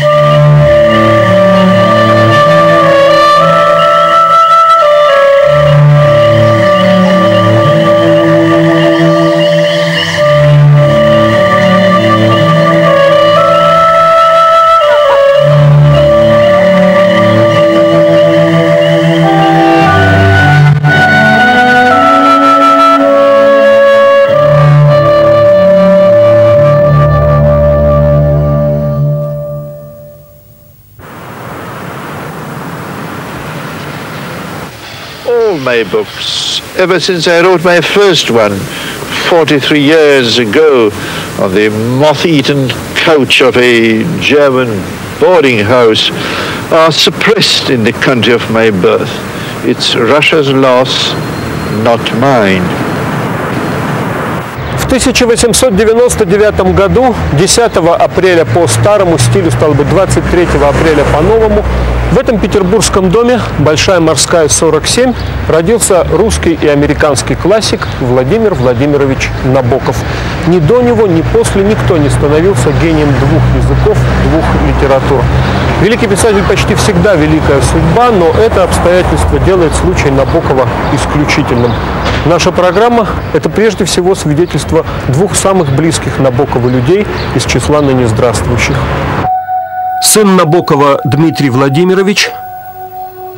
Woo! my books, ever since I wrote my first one 43 years ago on the moth-eaten couch of a German boarding house, are suppressed in the country of my birth. It's Russia's loss, not mine. В 1899 году, 10 апреля по старому стилю, стало бы 23 апреля по новому, в этом петербургском доме, Большая морская 47, родился русский и американский классик Владимир Владимирович Набоков. Ни до него, ни после никто не становился гением двух языков, двух литератур. Великий писатель почти всегда великая судьба, но это обстоятельство делает случай Набокова исключительным. Наша программа – это прежде всего свидетельство двух самых близких Набокова людей из числа ныне здравствующих. Сын Набокова Дмитрий Владимирович.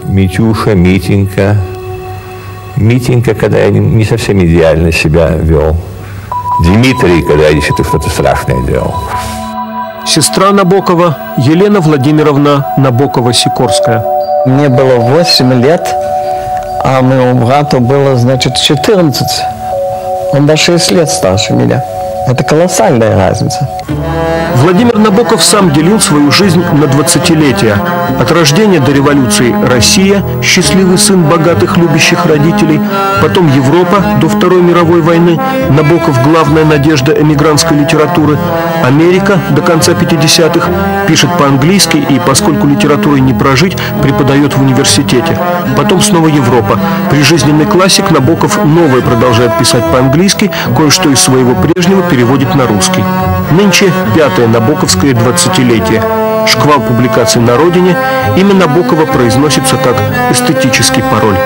Митюша, Митенька. Митенька, когда я не совсем идеально себя вел. Дмитрий, когда я действительно что-то страшное делал. Сестра Набокова Елена Владимировна Набокова-Сикорская. Мне было 8 лет, а моему брату было, значит, 14. Он до 6 лет старше меня. Это колоссальная разница. Владимир Набоков сам делил свою жизнь на 20-летия. От рождения до революции Россия, счастливый сын богатых любящих родителей, потом Европа до Второй мировой войны, Набоков главная надежда эмигрантской литературы, Америка до конца 50-х, пишет по-английски и, поскольку литературой не прожить, преподает в университете. Потом снова Европа. Прижизненный классик Набоков новое продолжает писать по-английски, кое-что из своего прежнего переводит на русский. Нынче пятое Набоковское 20-летие. Шквал публикаций на родине, имя Набокова произносится как эстетический пароль.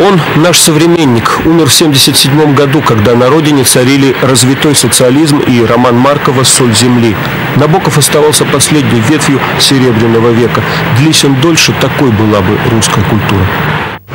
Он наш современник, умер в 1977 году, когда на родине царили развитой социализм и роман Маркова «Соль земли». Набоков оставался последней ветвью Серебряного века. Длись он дольше, такой была бы русская культура.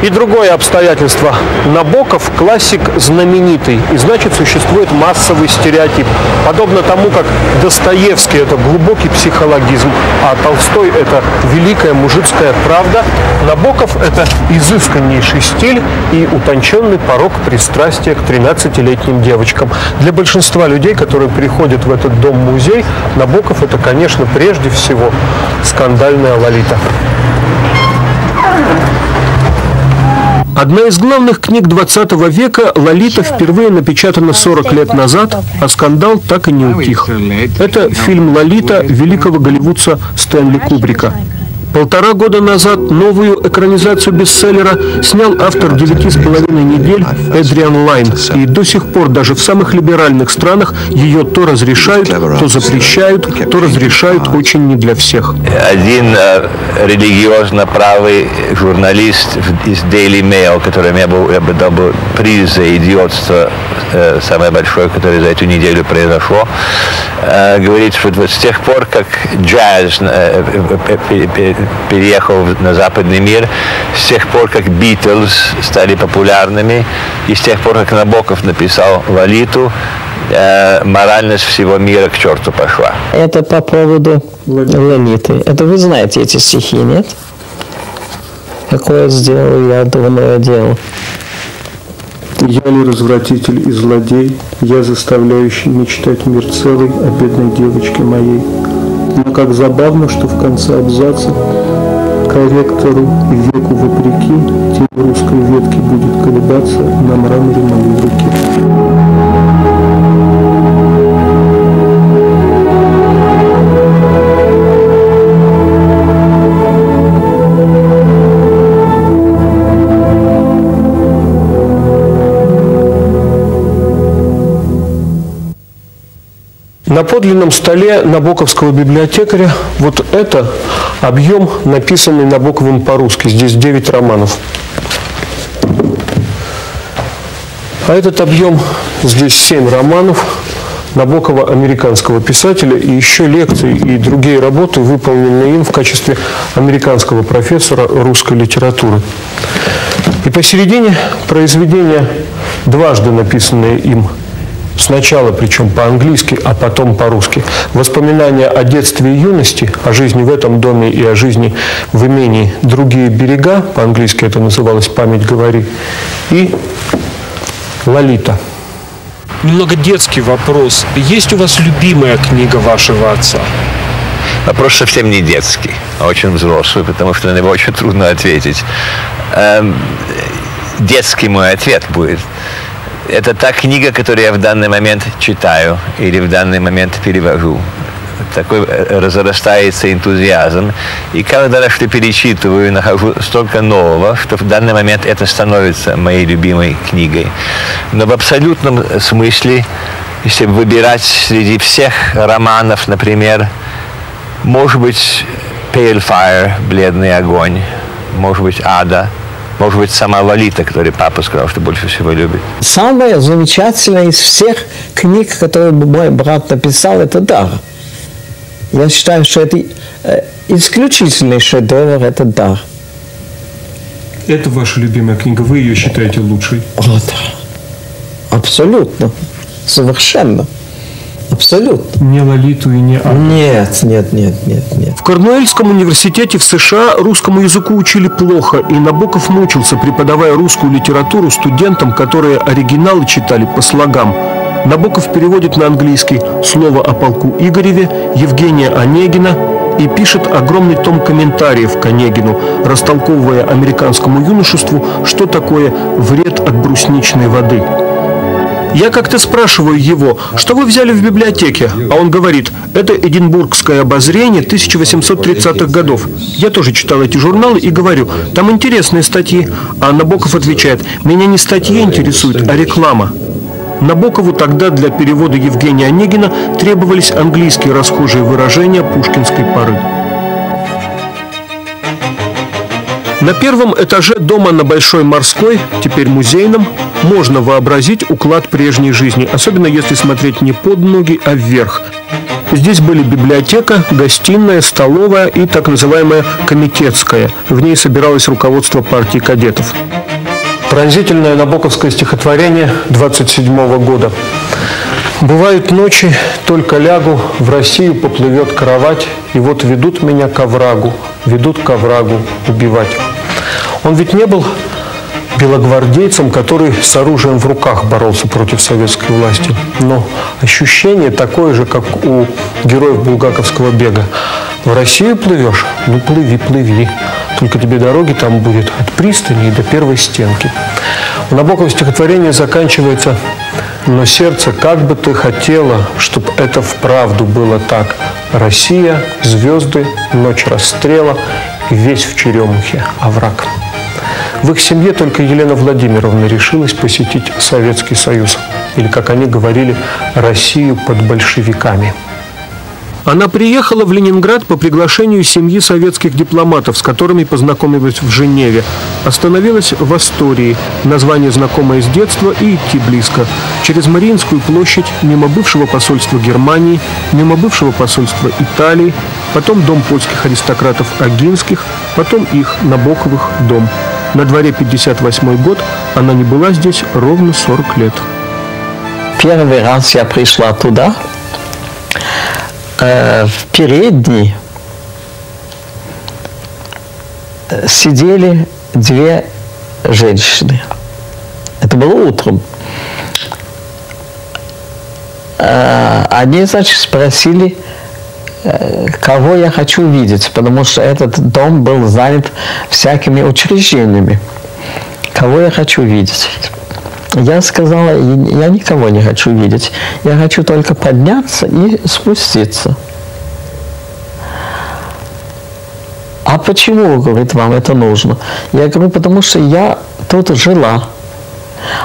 И другое обстоятельство. Набоков – классик знаменитый, и значит существует массовый стереотип. Подобно тому, как Достоевский – это глубокий психологизм, а Толстой – это великая мужицкая правда, Набоков – это изысканнейший стиль и утонченный порог пристрастия к 13-летним девочкам. Для большинства людей, которые приходят в этот дом-музей, Набоков – это, конечно, прежде всего скандальная лолита. Одна из главных книг 20 века «Лолита» впервые напечатана 40 лет назад, а скандал так и не утих. Это фильм «Лолита» великого голливудца Стэнли Кубрика. Полтора года назад новую экранизацию бестселлера снял автор «Девяти с половиной недель» Эдриан Лайн. И до сих пор даже в самых либеральных странах ее то разрешают, то запрещают, то разрешают очень не для всех. Один э, религиозно правый журналист из Daily Mail, который я бы, я бы дал бы приз за идиотство, э, самое большое, которое за эту неделю произошло, говорит, что вот с тех пор, как джаз э, э, э, переехал на западный мир с тех пор, как Битлз стали популярными, и с тех пор, как Набоков написал «Лолиту», э, моральность всего мира к черту пошла. Это по поводу Лолиты. Это вы знаете эти стихи, нет? Какое сделал я, дурное дело. Я ли развратитель и злодей, я заставляющий мечтать мир целый о бедной девочке моей. Но как забавно, что в конце абзаца корректору и веку вопреки тень русской ветки будет колебаться на мраморе моей руки. На подлинном столе набоковского библиотекаря вот это объем, написанный Набоковым по-русски. Здесь 9 романов. А этот объем, здесь 7 романов Набокова, американского писателя, и еще лекции и другие работы, выполненные им в качестве американского профессора русской литературы. И посередине произведения, дважды написанные им Сначала, причем по-английски, а потом по-русски. Воспоминания о детстве и юности, о жизни в этом доме и о жизни в имении «Другие берега», по-английски это называлось «Память говори», и «Лолита». Немного детский вопрос. Есть у вас любимая книга вашего отца? Вопрос совсем не детский, а очень взрослый, потому что на него очень трудно ответить. Эм, детский мой ответ будет – это та книга, которую я в данный момент читаю или в данный момент перевожу. Такой э, разрастается энтузиазм. И каждый раз, что перечитываю, нахожу столько нового, что в данный момент это становится моей любимой книгой. Но в абсолютном смысле, если выбирать среди всех романов, например, может быть, Pale Fire, Бледный огонь, может быть, Ада – может быть, сама Лолита, которую папа сказал, что больше всего любит. Самое замечательное из всех книг, которые мой брат написал, это «Дар». Я считаю, что это э, исключительный шедевр, это «Дар». Это ваша любимая книга, вы ее считаете лучшей? О, да. Абсолютно. Совершенно. Абсолютно. Не Лолиту и не Анну. Нет, нет, нет, нет, нет. В Корнуэльском университете в США русскому языку учили плохо, и Набоков мучился, преподавая русскую литературу студентам, которые оригиналы читали по слогам. Набоков переводит на английский слово о полку Игореве, Евгения Онегина и пишет огромный том комментариев к Онегину, растолковывая американскому юношеству, что такое вред от брусничной воды. Я как-то спрашиваю его, что вы взяли в библиотеке? А он говорит, это Эдинбургское обозрение 1830-х годов. Я тоже читал эти журналы и говорю, там интересные статьи. А Набоков отвечает, меня не статьи интересуют, а реклама. Набокову тогда для перевода Евгения Онегина требовались английские расхожие выражения пушкинской поры. На первом этаже дома на Большой Морской, теперь музейном, можно вообразить уклад прежней жизни, особенно если смотреть не под ноги, а вверх. Здесь были библиотека, гостиная, столовая и так называемая комитетская. В ней собиралось руководство партии кадетов. Пронзительное набоковское стихотворение 27 года. Бывают ночи, только лягу, в Россию поплывет кровать, и вот ведут меня к оврагу, ведут к оврагу убивать. Он ведь не был белогвардейцем, который с оружием в руках боролся против советской власти. Но ощущение такое же, как у героев булгаковского бега. В Россию плывешь? Ну, плыви, плыви. Только тебе дороги там будет от пристани до первой стенки. У Набокова стихотворение заканчивается «Но сердце, как бы ты хотела, чтобы это вправду было так. Россия, звезды, ночь расстрела и весь в черемухе овраг». В их семье только Елена Владимировна решилась посетить Советский Союз, или, как они говорили, Россию под большевиками. Она приехала в Ленинград по приглашению семьи советских дипломатов, с которыми познакомилась в Женеве. Остановилась в Астории, название знакомое с детства и идти близко. Через Мариинскую площадь, мимо бывшего посольства Германии, мимо бывшего посольства Италии, потом дом польских аристократов Агинских, потом их Набоковых дом. На дворе 58 год, она не была здесь ровно 40 лет. Первый раз я пришла туда, э, в передней сидели две женщины. Это было утром. Э, они, значит, спросили, Э, кого я хочу видеть, потому что этот дом был занят всякими учреждениями. Кого я хочу видеть? Я сказала, я никого не хочу видеть. Я хочу только подняться и спуститься. А почему, говорит, вам это нужно? Я говорю, потому что я тут жила.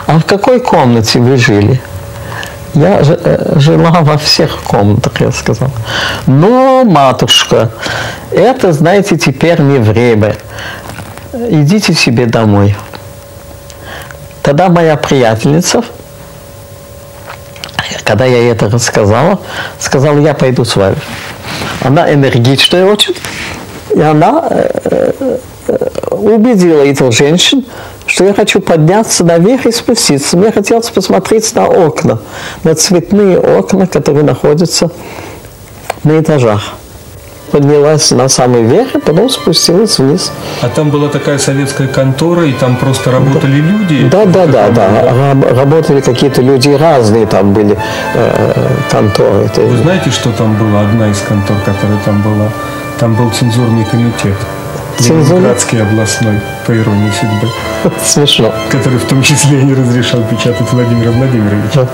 А в какой комнате вы жили? Я э, жила во всех комнатах, я сказала. Но, матушка, это, знаете, теперь не время. Идите себе домой. Тогда моя приятельница, когда я ей это рассказала, сказала, я пойду с вами. Она энергичная очень, и она э, э, убедила этих женщин, что я хочу подняться наверх и спуститься. Мне хотелось посмотреть на окна, на цветные окна, которые находятся на этажах. Поднялась на самый верх, и потом спустилась вниз. А там была такая советская контора, и там просто работали да. люди? Да, да, да, да. Работали какие-то люди разные, там были э, конторы. Вы знаете, что там была одна из контор, которая там была? Там был цензурный комитет. Ленинградский областной, по иронии судьбы. Смешно. Который в том числе и не разрешал печатать Владимира Владимировича.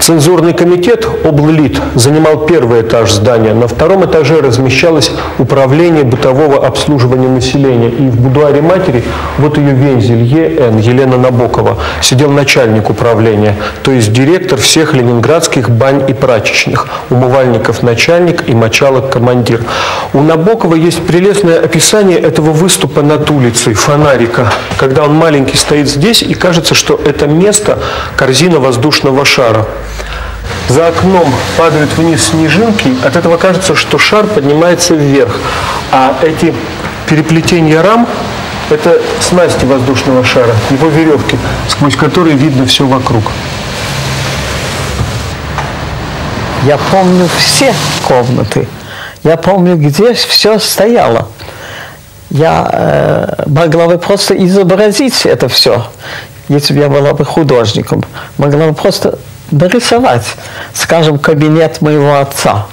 Цензурный комитет обллит занимал первый этаж здания. На втором этаже размещалось управление бытового обслуживания населения. И в будуаре матери, вот ее вензель ЕН, Елена Набокова, сидел начальник управления, то есть директор всех ленинградских бань и прачечных, умывальников начальник и мочалок командир. У Набокова есть прелестное описание этого выступа над улицей, фонарика, когда он маленький стоит здесь и кажется, что это место корзина воздушного шара. За окном падают вниз снежинки, от этого кажется, что шар поднимается вверх. А эти переплетения рам – это снасти воздушного шара, его веревки, сквозь которые видно все вокруг. Я помню все комнаты. Я помню, где все стояло. Я э, могла бы просто изобразить это все, если бы я была бы художником. Могла бы просто нарисовать, скажем, кабинет моего отца,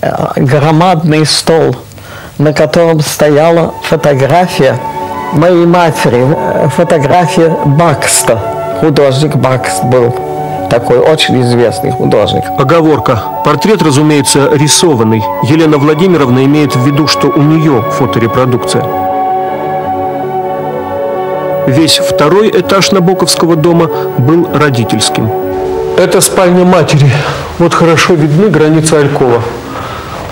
э, громадный стол, на котором стояла фотография моей матери, э, фотография Бакста. Художник Бакст был такой очень известный художник. Оговорка. Портрет, разумеется, рисованный. Елена Владимировна имеет в виду, что у нее фоторепродукция. Весь второй этаж Набоковского дома был родительским. Это спальня матери. Вот хорошо видны границы Алькова.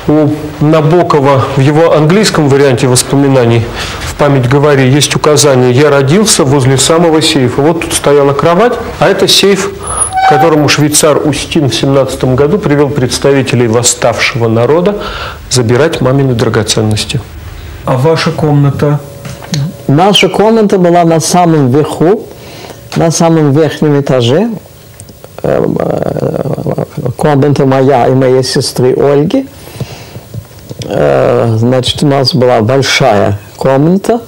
У Набокова в его английском варианте воспоминаний в память говори есть указание «Я родился возле самого сейфа». Вот тут стояла кровать, а это сейф, к которому швейцар Устин в 17 году привел представителей восставшего народа забирать мамины драгоценности. А ваша комната? Наша комната была на самом верху, на самом верхнем этаже. Эм, э, комната моя и моей сестры Ольги. Э, значит, у нас была большая комната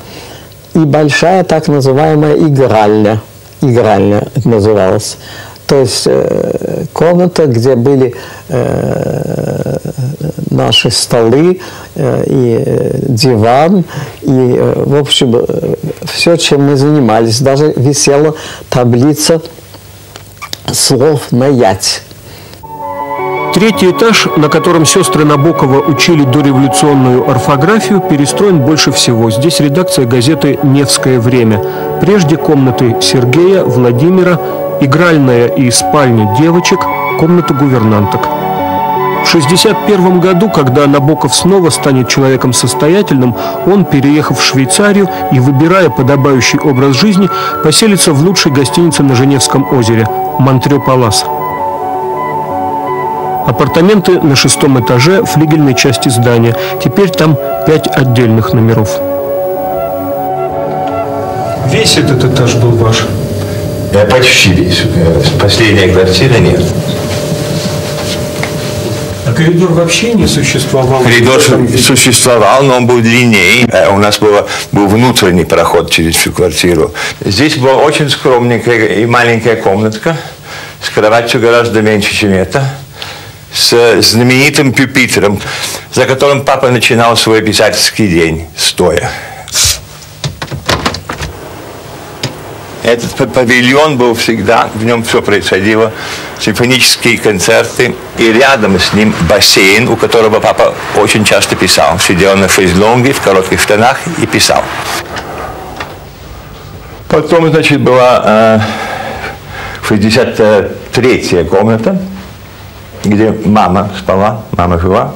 и большая так называемая игральня. Игральня это называлась. То есть э, комната, где были наши столы и диван, и, в общем, все, чем мы занимались. Даже висела таблица слов на ять. Третий этаж, на котором сестры Набокова учили дореволюционную орфографию, перестроен больше всего. Здесь редакция газеты «Невское время». Прежде комнаты Сергея, Владимира, игральная и спальня девочек, комната гувернанток. В 1961 году, когда Набоков снова станет человеком состоятельным, он, переехав в Швейцарию и выбирая подобающий образ жизни, поселится в лучшей гостинице на Женевском озере – Монтрё Палас. Апартаменты на шестом этаже флигельной части здания. Теперь там пять отдельных номеров. Весь этот этаж был ваш? Почти весь. Последняя квартира нет. Коридор вообще не существовал? Коридор существовал, но он был длиннее. Э, у нас было, был внутренний проход через всю квартиру. Здесь была очень скромненькая и маленькая комнатка с кроватью гораздо меньше, чем это, с знаменитым пюпитром, за которым папа начинал свой писательский день стоя. Этот павильон был всегда, в нем все происходило, симфонические концерты, и рядом с ним бассейн, у которого папа очень часто писал. Сидел на фейзлонге в коротких штанах и писал. Потом, значит, была э, в 60 третья комната, где мама спала, мама жива,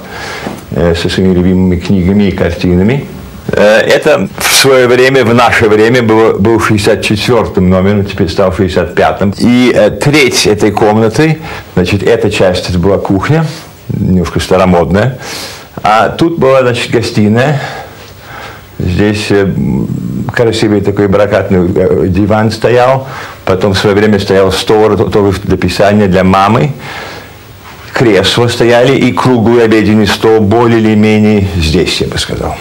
э, со своими любимыми книгами и картинами. Э, это в свое время, в наше время, было, был 64-м номером, теперь стал 65-м. И э, треть этой комнаты, значит, эта часть, это была кухня, немножко старомодная, а тут была, значит, гостиная, Здесь э, красивый такой бракатный диван стоял, потом в свое время стоял стол для писания для мамы, кресла стояли и круглый обеденный стол более или менее здесь, я бы сказал.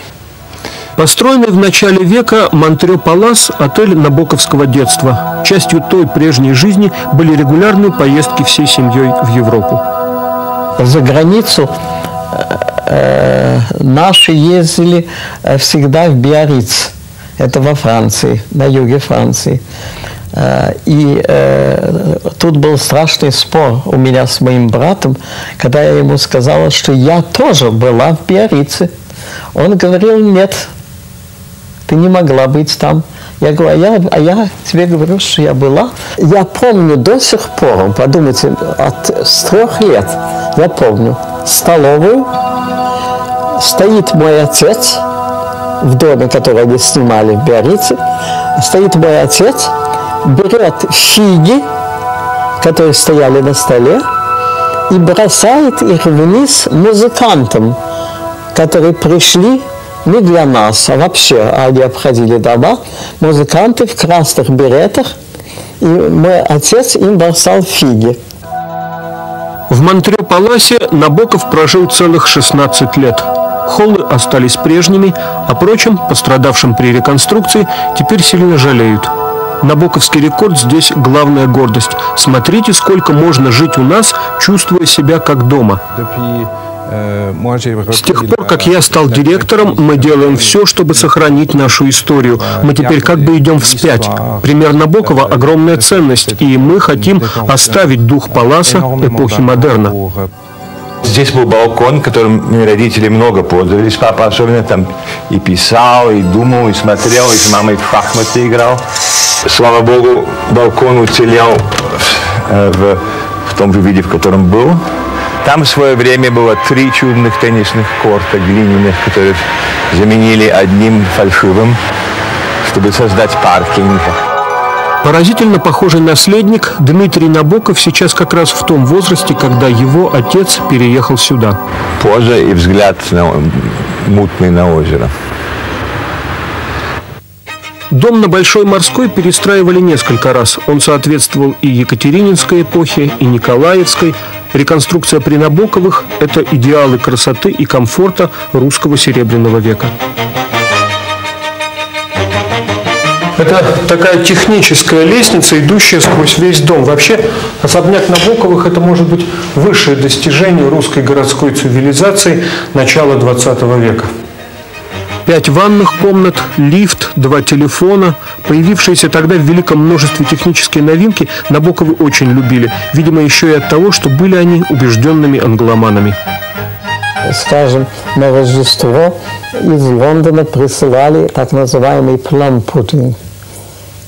Построенный в начале века Монтре Палас – отель набоковского детства. Частью той прежней жизни были регулярные поездки всей семьей в Европу. За границу э, наши ездили э, всегда в Биарриц. Это во Франции, на юге Франции. Э, и э, тут был страшный спор у меня с моим братом, когда я ему сказала, что я тоже была в Биаррице. Он говорил, нет, ты не могла быть там. Я говорю, а я, а я тебе говорю, что я была. Я помню до сих пор, подумайте, от, с трех лет я помню столовую, стоит мой отец в доме, который они снимали в Биаррице, стоит мой отец, берет фиги, которые стояли на столе, и бросает их вниз музыкантам, которые пришли не для нас, а вообще они обходили дома, музыканты в красных беретах, и мой отец им бросал фиги. В Монтре-Паласе Набоков прожил целых 16 лет. Холлы остались прежними, а прочим, пострадавшим при реконструкции, теперь сильно жалеют. Набоковский рекорд здесь главная гордость. Смотрите, сколько можно жить у нас, чувствуя себя как дома. С тех пор, как я стал директором, мы делаем все, чтобы сохранить нашу историю. Мы теперь как бы идем вспять. Пример Набокова – огромная ценность, и мы хотим оставить дух Паласа эпохи модерна. Здесь был балкон, которым мои родители много пользовались. Папа особенно там и писал, и думал, и смотрел, и с мамой в шахматы играл. Слава богу, балкон уцелел э, в, в том же виде, в котором был. Там в свое время было три чудных теннисных корта глиняных, которые заменили одним фальшивым, чтобы создать паркинг. Поразительно похожий наследник Дмитрий Набоков сейчас как раз в том возрасте, когда его отец переехал сюда. Поза и взгляд на, мутный на озеро. Дом на Большой Морской перестраивали несколько раз. Он соответствовал и Екатерининской эпохе, и Николаевской. Реконструкция при Набоковых – это идеалы красоты и комфорта русского Серебряного века. Это такая техническая лестница, идущая сквозь весь дом. Вообще, особняк Набоковых – это может быть высшее достижение русской городской цивилизации начала XX века. Пять ванных комнат, лифт, два телефона. Появившиеся тогда в великом множестве технические новинки Набоковы очень любили. Видимо, еще и от того, что были они убежденными англоманами. Скажем, на Рождество из Лондона присылали так называемый плам-пудинг.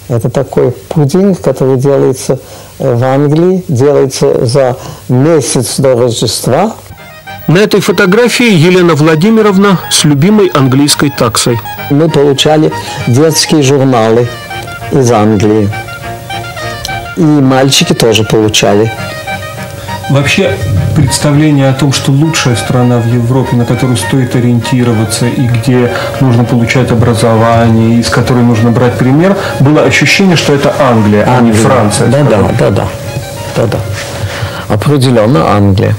Это такой пудинг, который делается в Англии, делается за месяц до Рождества. На этой фотографии Елена Владимировна с любимой английской таксой. Мы получали детские журналы из Англии. И мальчики тоже получали. Вообще представление о том, что лучшая страна в Европе, на которую стоит ориентироваться и где нужно получать образование, из которой нужно брать пример, было ощущение, что это Англия, Англия. а не Франция. Да, да, да, да, да, да. Определенно Англия.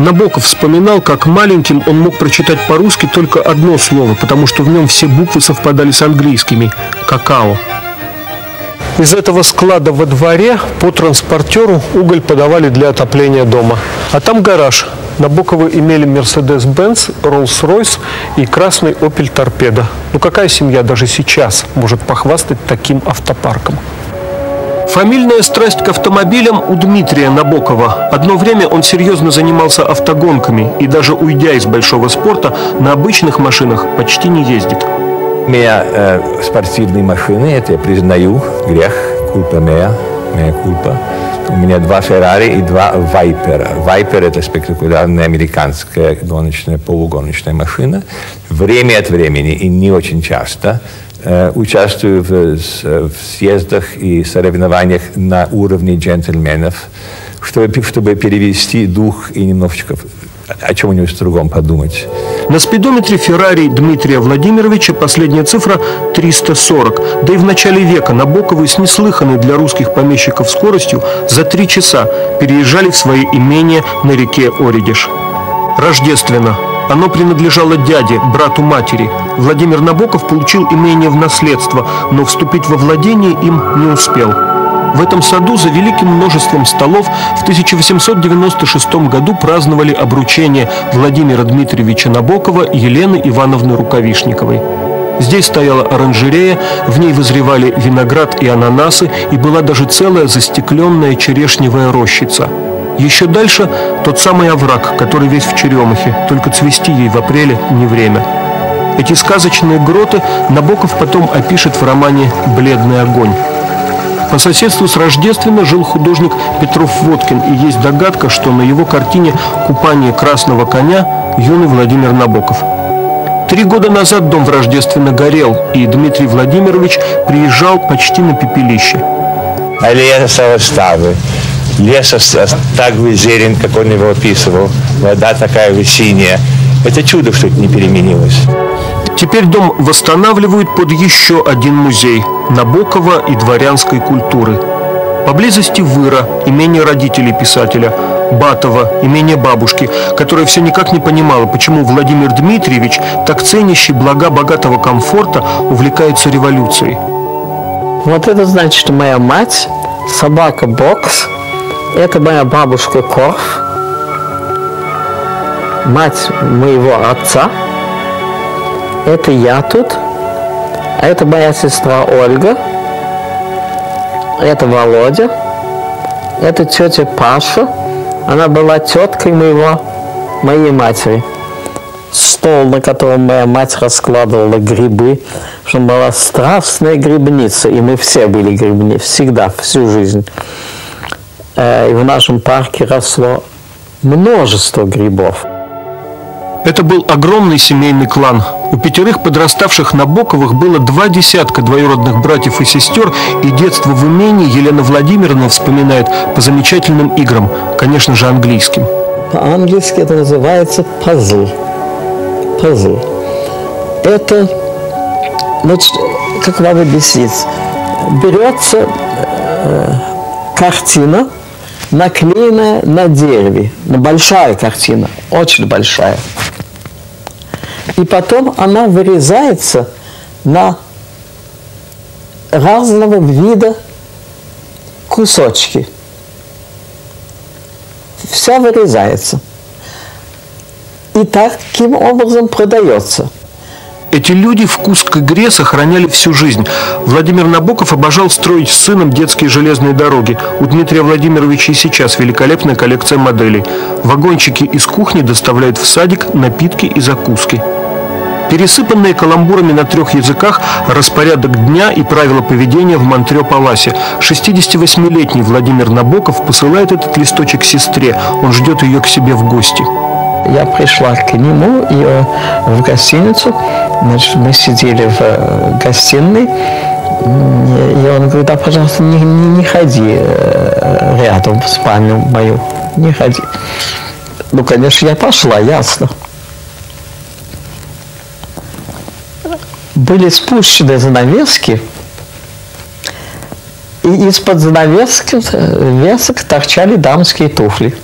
Набоков вспоминал, как маленьким он мог прочитать по-русски только одно слово, потому что в нем все буквы совпадали с английскими – «какао». Из этого склада во дворе по транспортеру уголь подавали для отопления дома. А там гараж. Набоковы имели Mercedes-Benz, Rolls-Royce и красный Opel Торпеда. Ну какая семья даже сейчас может похвастать таким автопарком? Фамильная страсть к автомобилям у Дмитрия Набокова. Одно время он серьезно занимался автогонками и даже уйдя из большого спорта, на обычных машинах почти не ездит. У меня э, спортивные машины, это я признаю, грех, кульпа моя, моя кульпа. У меня два Феррари и два Вайпера. Вайпер – это спектакулярная американская гоночная, полугоночная машина. Время от времени и не очень часто участвую в, в съездах и соревнованиях на уровне джентльменов, чтобы, чтобы перевести дух и немножечко о чем-нибудь другом подумать. На спидометре Феррари Дмитрия Владимировича последняя цифра 340. Да и в начале века Набоковы с неслыханной для русских помещиков скоростью за три часа переезжали в свои имения на реке Оридиш. Рождественно. Оно принадлежало дяде, брату матери. Владимир Набоков получил имение в наследство, но вступить во владение им не успел. В этом саду за великим множеством столов в 1896 году праздновали обручение Владимира Дмитриевича Набокова и Елены Ивановны Рукавишниковой. Здесь стояла оранжерея, в ней вызревали виноград и ананасы, и была даже целая застекленная черешневая рощица. Еще дальше тот самый овраг, который весь в черемухе, только цвести ей в апреле не время. Эти сказочные гроты Набоков потом опишет в романе «Бледный огонь». По соседству с Рождественно жил художник Петров Водкин, и есть догадка, что на его картине «Купание красного коня» юный Владимир Набоков. Три года назад дом в Рождественно горел, и Дмитрий Владимирович приезжал почти на пепелище. А леса выставы. Лес так зелень, как он его описывал. Вода такая весенняя. Это чудо, что это не переменилось. Теперь дом восстанавливают под еще один музей – Набокова и дворянской культуры. Поблизости Выра, имение родителей писателя, Батова, имение бабушки, которая все никак не понимала, почему Владимир Дмитриевич, так ценящий блага богатого комфорта, увлекается революцией. Вот это значит, что моя мать, собака Бокс, это моя бабушка Корф, мать моего отца – это я тут, а это моя сестра Ольга, это Володя, это тетя Паша, она была теткой моего, моей матери. Стол, на котором моя мать раскладывала грибы, что была страстная грибница, и мы все были грибни, всегда, всю жизнь. Э, и в нашем парке росло множество грибов. Это был огромный семейный клан. У пятерых подраставших Набоковых было два десятка двоюродных братьев и сестер, и детство в имении Елена Владимировна вспоминает по замечательным играм, конечно же, английским. По-английски это называется пазл. Пазл. Это, значит, как вам объяснить, берется э, картина, наклеенная на дереве, на большая картина, очень большая и потом она вырезается на разного вида кусочки. Вся вырезается. И таким образом продается. Эти люди вкус к игре сохраняли всю жизнь. Владимир Набоков обожал строить с сыном детские железные дороги. У Дмитрия Владимировича и сейчас великолепная коллекция моделей. Вагончики из кухни доставляют в садик напитки и закуски. Пересыпанные каламбурами на трех языках распорядок дня и правила поведения в Монтрё-Паласе. 68-летний Владимир Набоков посылает этот листочек сестре. Он ждет ее к себе в гости. Я пришла к нему и, э, в гостиницу. Значит, мы сидели в э, гостиной. И он говорит, да, пожалуйста, не, не, не ходи э, рядом в спальню мою. Не ходи. Ну, конечно, я пошла, ясно. были спущены занавески, и из-под занавесок весок торчали дамские туфли.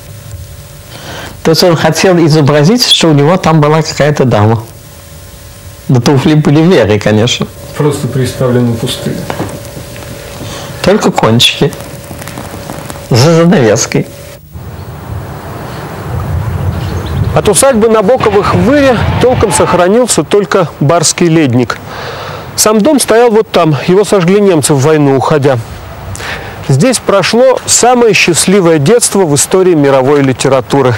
То есть он хотел изобразить, что у него там была какая-то дама. Но туфли были веры, конечно. Просто представлены пустые. Только кончики. За занавеской. От усадьбы Набоковых в Выре толком сохранился только барский ледник. Сам дом стоял вот там, его сожгли немцы в войну, уходя. Здесь прошло самое счастливое детство в истории мировой литературы.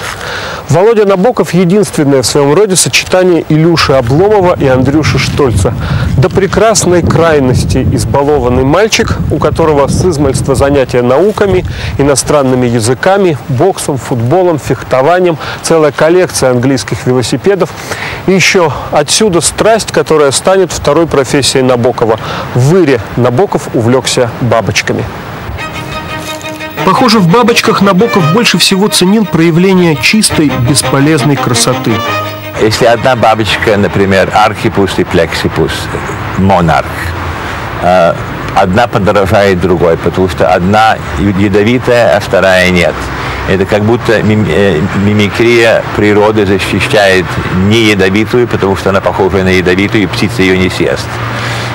Володя Набоков – единственное в своем роде сочетание Илюши Обломова и Андрюши Штольца. До прекрасной крайности избалованный мальчик, у которого с измальства занятия науками, иностранными языками, боксом, футболом, фехтованием, целая коллекция английских велосипедов. И еще отсюда страсть, которая станет второй профессией Набокова. В Ире Набоков увлекся бабочками. Похоже, в бабочках Набоков больше всего ценил проявление чистой, бесполезной красоты. Если одна бабочка, например, архипус и плексипус, монарх, э, одна подорожает другой, потому что одна ядовитая, а вторая нет. Это как будто э, мимикрия природы защищает не ядовитую, потому что она похожа на ядовитую, и птица ее не съест.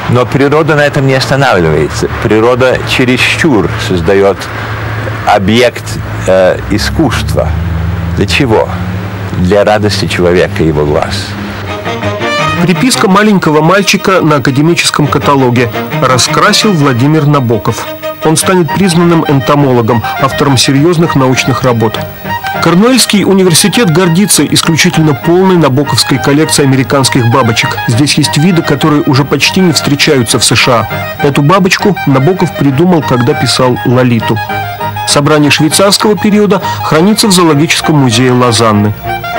Но природа на этом не останавливается. Природа чересчур создает объект э, искусства. Для чего? Для радости человека его глаз. Приписка маленького мальчика на академическом каталоге раскрасил Владимир Набоков. Он станет признанным энтомологом, автором серьезных научных работ. Корнуэльский университет гордится исключительно полной набоковской коллекцией американских бабочек. Здесь есть виды, которые уже почти не встречаются в США. Эту бабочку Набоков придумал, когда писал «Лолиту». Собрание швейцарского периода хранится в зоологическом музее Лозанны.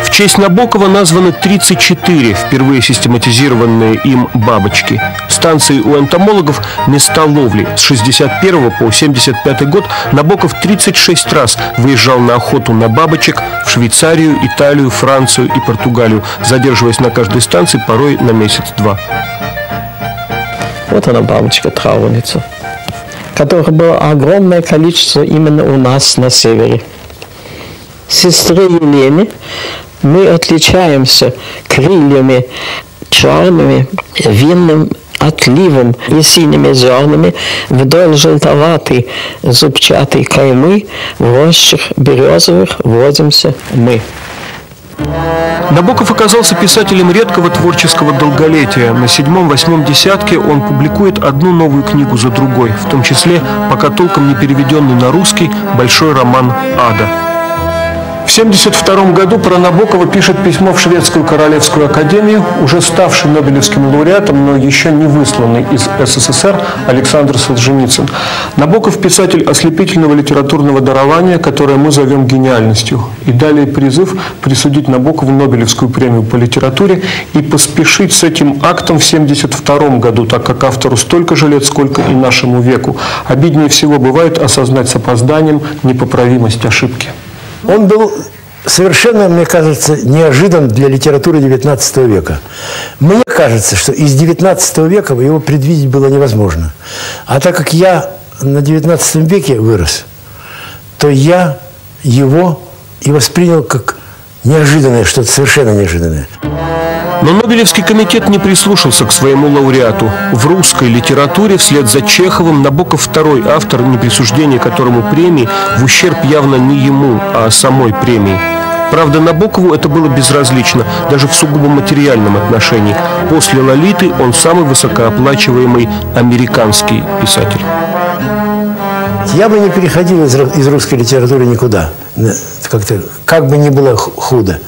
В честь Набокова названы 34 впервые систематизированные им бабочки. Станции у энтомологов – места ловли. С 61 по 75 год Набоков 36 раз выезжал на охоту на бабочек в Швейцарию, Италию, Францию и Португалию, задерживаясь на каждой станции порой на месяц-два. Вот она, бабочка-травница которых было огромное количество именно у нас на севере. Сестры Елене мы отличаемся крыльями черными, винным отливом и синими зернами вдоль желтоватой зубчатой каймы в рощах березовых возимся мы. Набоков оказался писателем редкого творческого долголетия. На седьмом-восьмом десятке он публикует одну новую книгу за другой, в том числе, пока толком не переведенный на русский, большой роман «Ада». В 1972 году про Набокова пишет письмо в Шведскую Королевскую Академию, уже ставший Нобелевским лауреатом, но еще не высланный из СССР Александр Солженицын. Набоков – писатель ослепительного литературного дарования, которое мы зовем гениальностью. И далее призыв присудить Набокову Нобелевскую премию по литературе и поспешить с этим актом в 1972 году, так как автору столько же лет, сколько и нашему веку. Обиднее всего бывает осознать с опозданием непоправимость ошибки. Он был совершенно, мне кажется, неожидан для литературы XIX века. Мне кажется, что из XIX века его предвидеть было невозможно. А так как я на XIX веке вырос, то я его и воспринял как неожиданное, что-то совершенно неожиданное. Но Нобелевский комитет не прислушался к своему лауреату. В русской литературе вслед за Чеховым Набоков второй автор, неприсуждение которому премии в ущерб явно не ему, а самой премии. Правда, Набокову это было безразлично, даже в сугубо материальном отношении. После «Лолиты» он самый высокооплачиваемый американский писатель. Я бы не переходил из, из русской литературы никуда. Как-то, как бы ни было худо.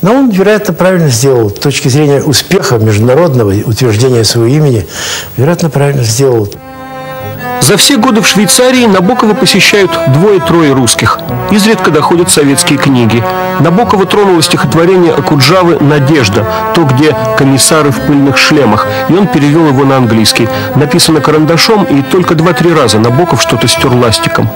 Но он, вероятно, правильно сделал. С точки зрения успеха международного утверждения своего имени, вероятно, правильно сделал. За все годы в Швейцарии Набокова посещают двое-трое русских. Изредка доходят советские книги. Набокова тронуло стихотворение Акуджавы «Надежда», то, где комиссары в пыльных шлемах, и он перевел его на английский. Написано карандашом, и только два-три раза Набоков что-то стер ластиком.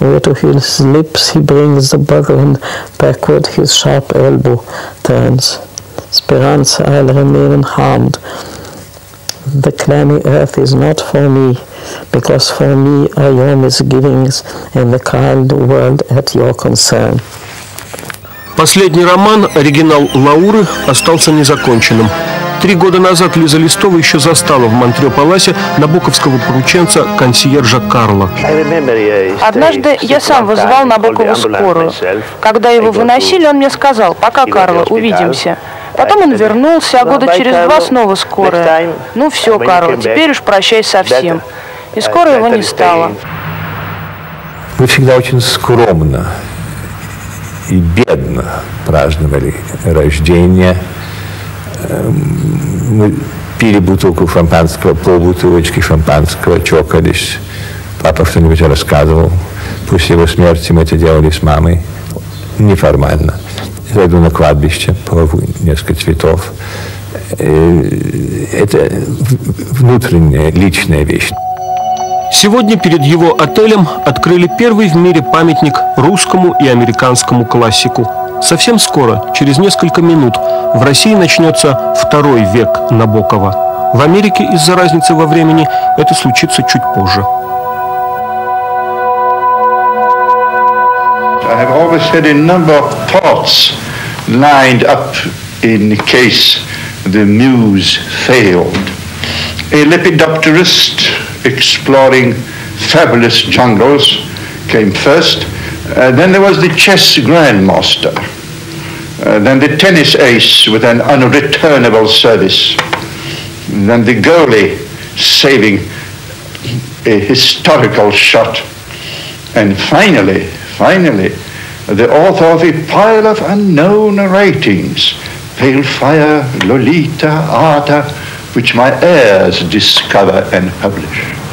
To his lips he brings the bugle and backward his sharp elbow turns. Speranza, I'll remain unharmed. The clammy earth is not for me, because for me are your misgivings and the kind world at your concern. Последний роман, оригинал Лауры, остался незаконченным. Три года назад Лиза Листова еще застала в Монтрео-Паласе набоковского порученца консьержа Карла. Однажды я сам вызывал Набокову скорую. Когда его выносили, он мне сказал, пока, Карла, увидимся. Потом он вернулся, а года через два снова скорая. Ну все, Карл, теперь уж прощай совсем. И скоро его не стало. Мы всегда очень скромно и бедно праздновали рождение. Эм, мы пили бутылку шампанского, полбутылочки шампанского, чокались. Папа что-нибудь рассказывал. После его смерти мы это делали с мамой неформально. Зайду на кладбище, положу несколько цветов. Э, это внутренняя, личная вещь. Сегодня перед его отелем открыли первый в мире памятник русскому и американскому классику. Совсем скоро, через несколько минут, в России начнется второй век Набокова. В Америке из-за разницы во времени это случится чуть позже. Have always had a number of thoughts lined up in case the muse failed. A lepidopterist exploring fabulous jungles came first. Uh, then there was the chess grandmaster. Uh, then the tennis ace with an unreturnable service. Then the goalie saving a historical shot. And finally, finally, the author of a pile of unknown writings, Pale Fire, Lolita, Arta, which my heirs discover and publish.